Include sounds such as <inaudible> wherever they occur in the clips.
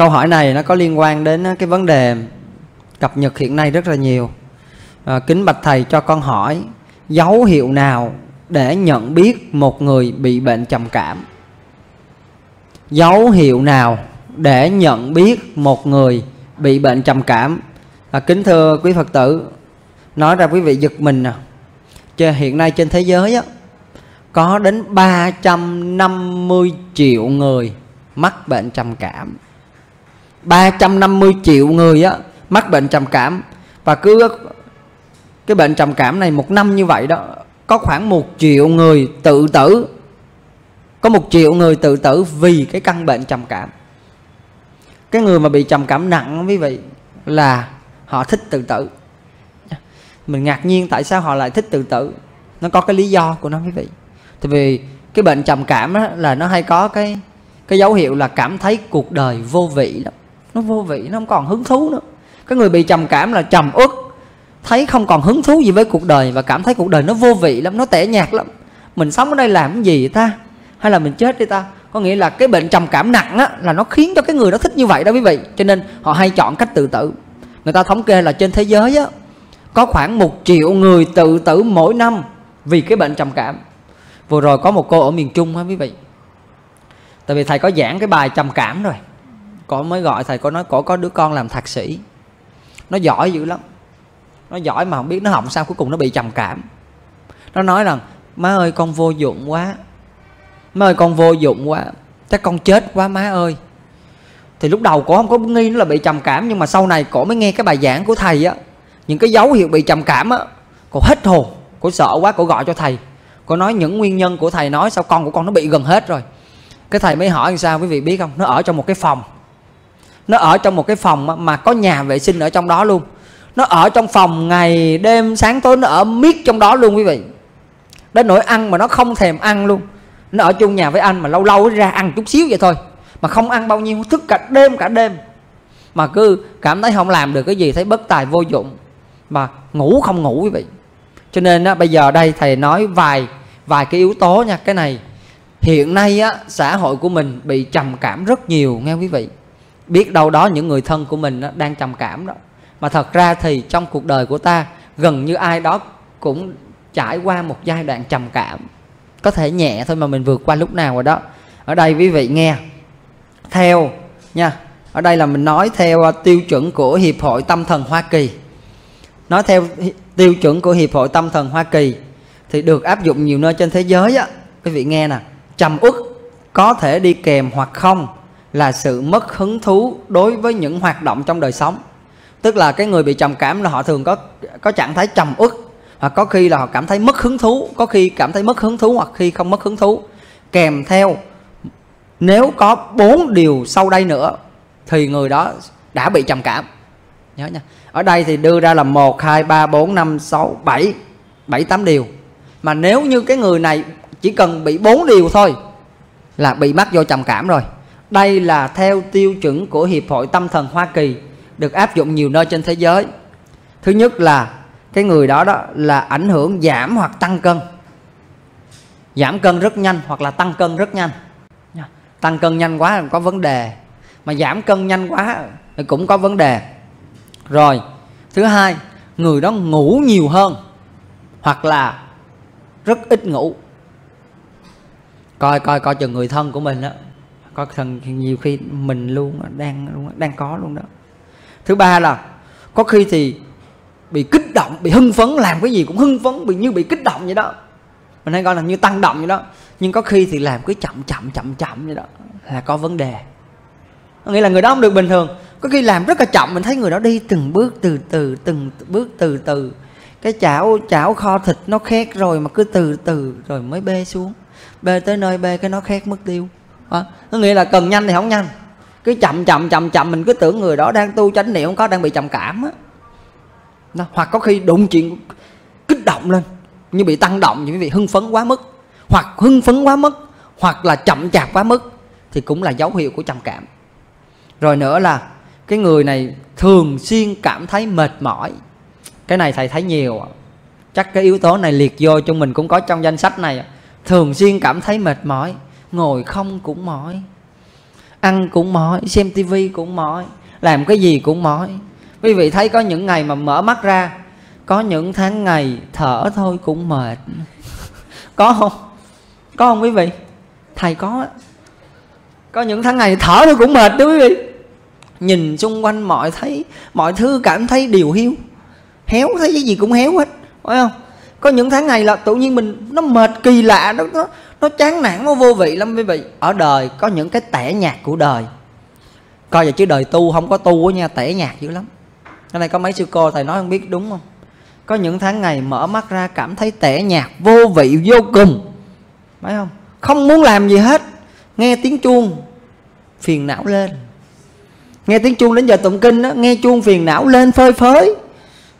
câu hỏi này nó có liên quan đến ờ, cái vấn đề cập nhật hiện nay rất là nhiều. À, kính bạch thầy cho con hỏi dấu hiệu nào để nhận biết một người bị bệnh trầm cảm? Dấu hiệu nào để nhận biết một người bị bệnh trầm cảm? À, kính thưa quý phật tử nói ra quý vị giật mình nè à. hiện nay trên thế giới á, có đến 350 triệu người mắc bệnh trầm cảm. 350 triệu người á, mắc bệnh trầm cảm. Và cứ cái bệnh trầm cảm này một năm như vậy đó, có khoảng một triệu người tự tử. Có một triệu người tự tử vì cái căn bệnh trầm cảm. Cái người mà bị trầm cảm nặng, quý vị, là họ thích tự tử. Mình ngạc nhiên tại sao họ lại thích tự tử? Nó có cái lý do của nó, quý vị. Tại vì cái bệnh trầm cảm đó là nó hay có cái cái dấu hiệu là cảm thấy cuộc đời vô vị lắm nó vô vị, nó không còn hứng thú nữa. Cái người bị trầm cảm là trầm uất. Thấy không còn hứng thú gì với cuộc đời và cảm thấy cuộc đời nó vô vị lắm, nó tẻ nhạt lắm. Mình sống ở đây làm cái gì ta? Hay là mình chết đi ta? Có nghĩa là cái bệnh trầm cảm nặng á, là nó khiến cho cái người đó thích như vậy đó quý vị. Cho nên họ hay chọn cách tự tử. Người ta thống kê là trên thế giới á, có khoảng một triệu người tự tử mỗi năm vì cái bệnh trầm cảm. Vừa rồi có một cô ở miền trung á quý vị. Tại vì thầy có giảng cái bài trầm cảm rồi con mới gọi thầy, cô nói, cổ có đứa con làm thạc sĩ. Nó giỏi dữ lắm. Nó giỏi mà không biết, nó hỏng sao cuối cùng nó bị trầm cảm. Nó nói rằng, má ơi, con vô dụng quá. Má ơi, con vô dụng quá. Chắc con chết quá, má ơi. Thì lúc đầu cổ không có nghi nó là bị trầm cảm, nhưng mà sau này cổ mới nghe cái bài giảng của thầy á. Những cái dấu hiệu bị trầm cảm á, cổ hết hồn, cổ sợ quá, cổ gọi cho thầy. Cổ nói, những nguyên nhân của thầy nói, sao con của con nó bị gần hết rồi? Cái thầy mới hỏi làm sao, quý vị biết không? Nó ở trong một cái phòng nó ở trong một cái phòng mà có nhà vệ sinh ở trong đó luôn. Nó ở trong phòng ngày đêm sáng tối nó ở miết trong đó luôn quý vị. Đến nỗi ăn mà nó không thèm ăn luôn. Nó ở chung nhà với anh mà lâu lâu ra ăn chút xíu vậy thôi. Mà không ăn bao nhiêu thức cả đêm cả đêm. Mà cứ cảm thấy không làm được cái gì thấy bất tài vô dụng. Mà ngủ không ngủ quý vị. Cho nên á, bây giờ đây thầy nói vài vài cái yếu tố nha. Cái này hiện nay á xã hội của mình bị trầm cảm rất nhiều nghe quý vị biết đâu đó những người thân của mình đang trầm cảm đó. Mà thật ra thì trong cuộc đời của ta, gần như ai đó cũng trải qua một giai đoạn trầm cảm. Có thể nhẹ thôi mà mình vượt qua lúc nào rồi đó. Ở đây quý vị nghe, theo nha, ở đây là mình nói theo à, tiêu chuẩn của hiệp hội tâm thần hoa kỳ. Nói theo tiêu chuẩn của hiệp hội tâm thần hoa kỳ thì được áp dụng nhiều nơi trên thế giới á. Quý vị nghe nè, trầm uất có thể đi kèm hoặc không? Là sự mất hứng thú đối với những hoạt động trong đời sống. Tức là cái người bị trầm cảm là họ thường có có trạng thái trầm uất, hoặc có khi là họ cảm thấy mất hứng thú, có khi cảm thấy mất hứng thú hoặc khi không mất hứng thú. Kèm theo, nếu có bốn điều sau đây nữa, thì người đó đã bị trầm cảm. Nhớ nha. Ở đây thì đưa ra là một, hai, ba, bốn, năm, sáu, bảy bảy, tám điều. Mà nếu như cái người này chỉ cần bị bốn điều thôi là bị mắc vô trầm cảm rồi đây là theo tiêu chuẩn của hiệp hội tâm thần hoa kỳ, được áp dụng nhiều nơi trên thế giới. Thứ nhất là, cái người đó đó là ảnh hưởng giảm hoặc tăng cân. Giảm cân rất nhanh hoặc là tăng cân rất nhanh. Tăng cân nhanh quá có vấn đề. Mà giảm cân nhanh quá thì cũng có vấn đề. Rồi, thứ hai, người đó ngủ nhiều hơn hoặc là rất ít ngủ. Coi coi coi chừng người thân của mình đó có thần nhiều khi mình luôn đang luôn đang có luôn đó. Thứ ba là, có khi thì bị kích động, bị hưng phấn, làm cái gì cũng hưng phấn, bị như bị kích động vậy đó. Mình hay gọi là như tăng động vậy đó. Nhưng có khi thì làm cứ chậm chậm chậm chậm vậy đó là có vấn đề. Nghĩa là người đó không được bình thường. Có khi làm rất là chậm, mình thấy người đó đi từng bước từ từ, từng bước từ từ. Cái chảo chảo kho thịt nó khét rồi mà cứ từ từ rồi mới bê xuống. Bê tới nơi bê cái nó khét mất tiêu à, có nghĩa là cần nhanh thì không nhanh. Cứ chậm chậm chậm chậm mình cứ tưởng người đó đang tu chánh niệm không có đang bị trầm cảm á. Đó. hoặc có khi đụng chuyện kích động lên như bị tăng động như quý vị hưng phấn quá mức. Hoặc hưng phấn quá mức hoặc là chậm chạp quá mức thì cũng là dấu hiệu của trầm cảm. Rồi nữa là cái người này thường xuyên cảm thấy mệt mỏi. Cái này thầy thấy nhiều chắc cái yếu tố này liệt vô cho mình cũng có trong danh sách này thường xuyên cảm thấy mệt mỏi ngồi không cũng mỏi ăn cũng mỏi xem tivi cũng mỏi làm cái gì cũng mỏi. Quý vị thấy có những ngày mà mở mắt ra có những tháng ngày thở thôi cũng mệt. Có không? Có không quý vị? Thầy có. Có những tháng ngày thở thôi cũng mệt đó quý vị. Nhìn xung quanh mọi thấy mọi thứ cảm thấy điều hiu héo thấy cái gì cũng héo hết phải không? Có những tháng ngày là tự nhiên mình nó mệt kỳ lạ đó, đó nó chán nản nó vô vị lắm quý vị. Ở đời có những cái tẻ nhạt của đời. Coi vậy chứ đời tu không có tu á nha tẻ nhạt dữ lắm. Cái này có mấy sư cô thầy nói không biết đúng không? Có những tháng ngày mở mắt ra cảm thấy tẻ nhạt vô vị vô cùng. Phải không? Không muốn làm gì hết. Nghe tiếng chuông phiền não lên. Nghe tiếng chuông đến giờ tụng kinh đó, nghe chuông phiền não lên phơi phới.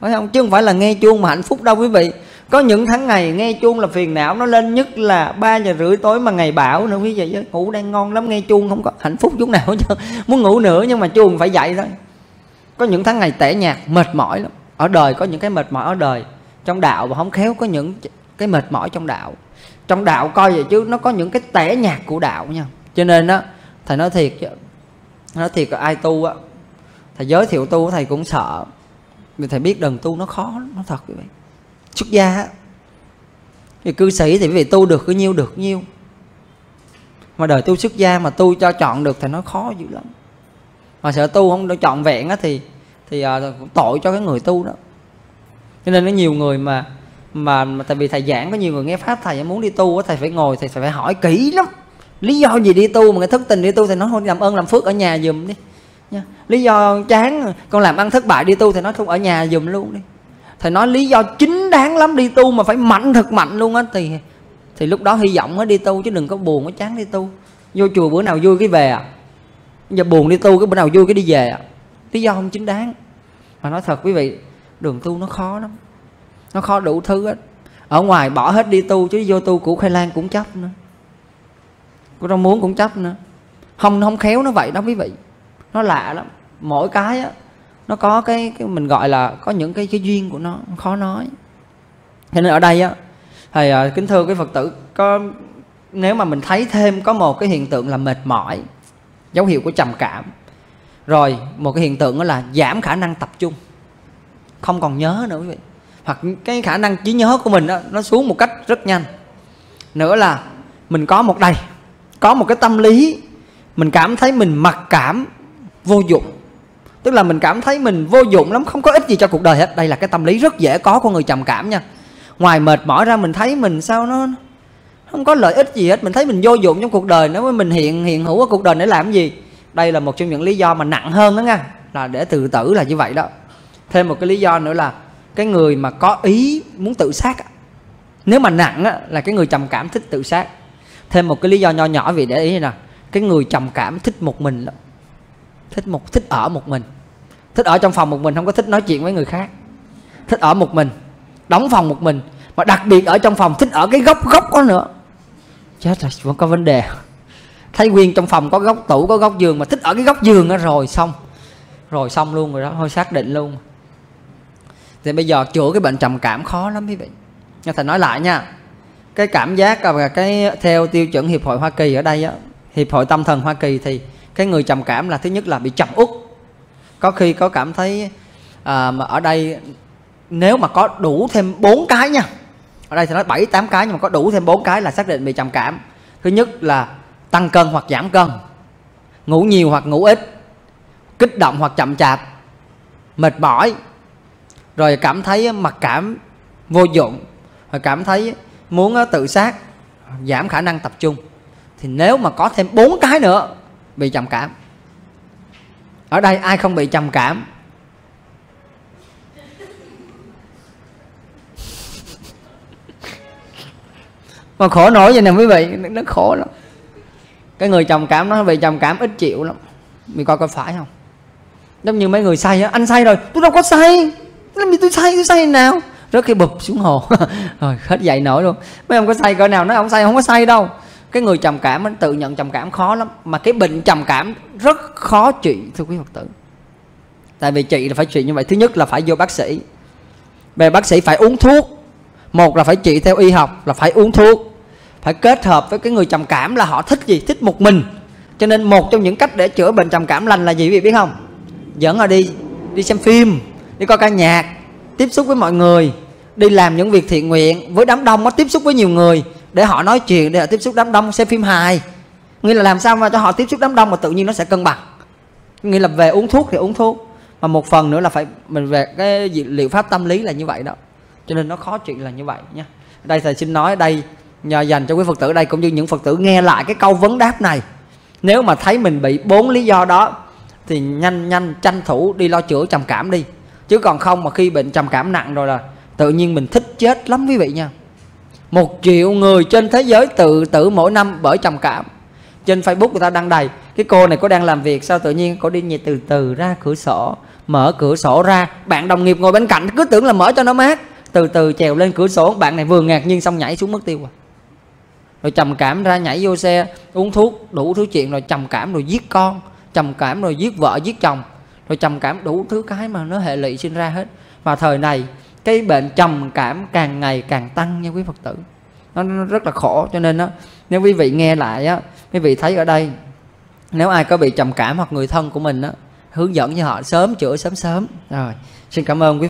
Phải không? Chứ không phải là nghe chuông mà hạnh phúc đâu quý vị có những tháng ngày nghe chuông là phiền não, nó lên nhất là ba giờ rưỡi tối mà ngày bão nữa. Quý vị ngủ đang ngon lắm, nghe chuông không có hạnh phúc chút nào chứ. <laughs> Muốn ngủ nữa nhưng mà chuông phải dậy thôi. Có những tháng ngày tẻ nhạt, mệt mỏi lắm. Ở đời có những cái mệt mỏi ở đời. Trong đạo mà không khéo có những cái mệt mỏi trong đạo. Trong đạo coi vậy chứ nó có những cái tẻ nhạt của đạo nha. Cho nên đó thầy nói thiệt chứ. Nói thiệt là ai tu á, thầy giới thiệu tu thầy cũng sợ. Vì thầy biết đừng tu nó khó nó thật vậy xuất gia thì cư sĩ thì quý vị tu được bao nhiêu được nhiêu. Mà đời tu xuất gia mà tu cho chọn được thì nó khó dữ lắm. Mà sợ tu không được chọn vẹn á thì thì uh, tội cho cái người tu đó. Cho nên có nhiều người mà mà, mà tại vì thầy giảng có nhiều người nghe pháp thầy muốn đi tu á thầy phải ngồi thầy phải hỏi kỹ lắm. Lý do gì đi tu mà người thất tình đi tu thì nó thôi làm ơn làm phước ở nhà giùm đi nha lý do chán con làm ăn thất bại đi tu thì nó không ở nhà giùm luôn đi thầy nói lý do chính đáng lắm, đi tu mà phải mạnh thật mạnh luôn á. Thì thì lúc đó hy vọng mới đi tu chứ đừng có buồn, có chán đi tu. Vô chùa bữa nào vui cái về à. Giờ buồn đi tu cái bữa nào vui cái đi về à. Lý do không chính đáng. Mà nói thật quý vị, đường tu nó khó lắm. Nó khó đủ thứ hết. Ở ngoài bỏ hết đi tu chứ vô tu củ khai lan cũng chấp nữa. Của rau muốn cũng chấp nữa. Không không khéo nó vậy đó quý vị. Nó lạ lắm. Mỗi cái á nó có cái, cái mình gọi là có những cái cái duyên của nó khó nói. Cho nên ở đây á thầy à, kính thưa cái phật tử có nếu mà mình thấy thêm có một cái hiện tượng là mệt mỏi dấu hiệu của trầm cảm rồi một cái hiện tượng đó là giảm khả năng tập trung. Không còn nhớ nữa quý vị. Hoặc cái khả năng trí nhớ của mình đó, nó xuống một cách rất nhanh. Nữa là mình có một đầy có một cái tâm lý mình cảm thấy mình mặc cảm vô dụng tức là mình cảm thấy mình vô dụng lắm không có ích gì cho cuộc đời hết. Đây là cái tâm lý rất dễ có của người trầm cảm nha. Ngoài mệt mỏi ra mình thấy mình sao nó không có lợi ích gì hết. Mình thấy mình vô dụng trong cuộc đời nếu mình hiện hiện hữu ở cuộc đời để làm gì? Đây là một trong những lý do mà nặng hơn đó nha là để tự tử là như vậy đó. Thêm một cái lý do nữa là cái người mà có ý muốn tự sát nếu mà nặng á, là cái người trầm cảm thích tự sát. Thêm một cái lý do nho nhỏ vì để ý nè cái người trầm cảm thích một mình lắm thích một thích ở một mình thích ở trong phòng một mình, không có thích nói chuyện với người khác. Thích ở một mình, đóng phòng một mình, mà đặc biệt ở trong phòng, thích ở cái góc góc đó nữa. Chết rồi, vẫn có vấn đề. Thấy nguyên trong phòng có góc tủ, có góc giường, mà thích ở cái góc giường đó rồi xong. Rồi xong luôn rồi đó, thôi xác định luôn. Thì bây giờ chữa cái bệnh trầm cảm khó lắm quý vị. Nha thầy nói lại nha. Cái cảm giác à, và cái theo tiêu chuẩn hiệp hội hoa kỳ ở đây á, hiệp hội tâm thần hoa kỳ thì cái người trầm cảm là thứ nhất là bị trầm uất có khi có cảm thấy à, mà ở đây nếu mà có đủ thêm bốn cái nha ở đây thì nói bảy tám cái nhưng mà có đủ thêm bốn cái là xác định bị trầm cảm. Thứ nhất là tăng cân hoặc giảm cân ngủ nhiều hoặc ngủ ít kích động hoặc chậm chạp mệt mỏi rồi cảm thấy mặc cảm vô dụng rồi cảm thấy muốn tự sát giảm khả năng tập trung. Thì nếu mà có thêm bốn cái nữa bị trầm cảm ở đây ai không bị trầm cảm? Mà khổ nổi vậy nè quý vị, nó khổ lắm. Cái người trầm cảm nó bị trầm cảm ít chịu lắm. Mình coi coi phải không? Giống như mấy người say á, anh say rồi, tôi đâu có say. Làm gì tôi say tôi say nào? Rất khi bụp xuống hồ. <laughs> Rồi hết dậy nổi luôn. Mấy ông có say cỡ nào nó ông say, không có say đâu cái người trầm cảm tự nhận trầm cảm khó lắm. Mà cái bệnh trầm cảm rất khó trị, thưa quý phật tử. Tại vì trị là phải trị như vậy. Thứ nhất là phải vô bác sĩ. Về bác sĩ phải uống thuốc. Một là phải trị theo y học, là phải uống thuốc. Phải kết hợp với cái người trầm cảm là họ thích gì? Thích một mình. Cho nên một trong những cách để chữa bệnh trầm cảm lành là gì quý vị biết không? Dẫn họ đi đi xem phim, đi coi ca nhạc, tiếp xúc với mọi người, đi làm những việc thiện nguyện. Với đám đông nó tiếp xúc với nhiều người để họ nói chuyện, để họ tiếp xúc đám đông xem phim hài. Nghĩa là làm sao mà cho họ tiếp xúc đám đông mà tự nhiên nó sẽ cân bằng. Nghĩa là về uống thuốc thì uống thuốc, mà một phần nữa là phải, mình về cái liệu pháp tâm lý là như vậy đó. Cho nên nó khó chuyện là như vậy nha. Đây thầy xin nói đây, nhờ dành cho quý phật tử đây cũng như những phật tử nghe lại cái câu vấn đáp này. Nếu mà thấy mình bị bốn lý do đó, thì nhanh nhanh tranh thủ đi lo chữa trầm cảm đi. Chứ còn không mà khi bệnh trầm cảm nặng rồi là tự nhiên mình thích chết lắm quý vị nha một triệu người trên thế giới tự tử mỗi năm bởi trầm cảm. Trên facebook người ta đăng đầy, cái cô này có đang làm việc sao tự nhiên cô đi nhẹ từ từ ra cửa sổ, mở cửa sổ ra, bạn đồng nghiệp ngồi bên cạnh cứ tưởng là mở cho nó mát. Từ từ trèo lên cửa sổ, bạn này vừa ngạc nhiên xong nhảy xuống mất tiêu rồi. Rồi trầm cảm ra nhảy vô xe, uống thuốc, đủ thứ chuyện rồi trầm cảm rồi giết con, trầm cảm rồi giết vợ, giết chồng. Rồi trầm cảm đủ thứ cái mà nó hệ lụy sinh ra hết. Và thời này cái bệnh trầm cảm càng ngày càng tăng nha quý phật tử. Nó, nó rất là khổ cho nên đó nếu quý vị nghe lại á quý vị thấy ở đây nếu ai có bị trầm cảm hoặc người thân của mình á hướng dẫn cho họ sớm chữa sớm sớm. Rồi xin cảm ơn quý